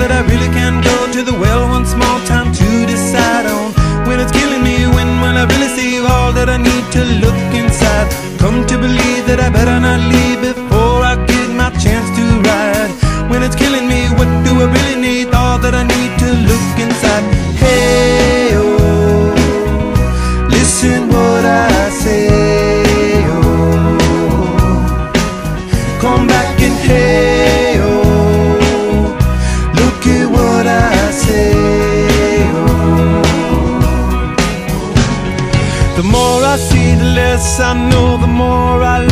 that I really can go to the well one small time to decide on? When it's killing me, when will I really see all that I need to look inside? Come to believe that I better not leave before I get my chance to ride. When it's killing The more I see, the less I know, the more I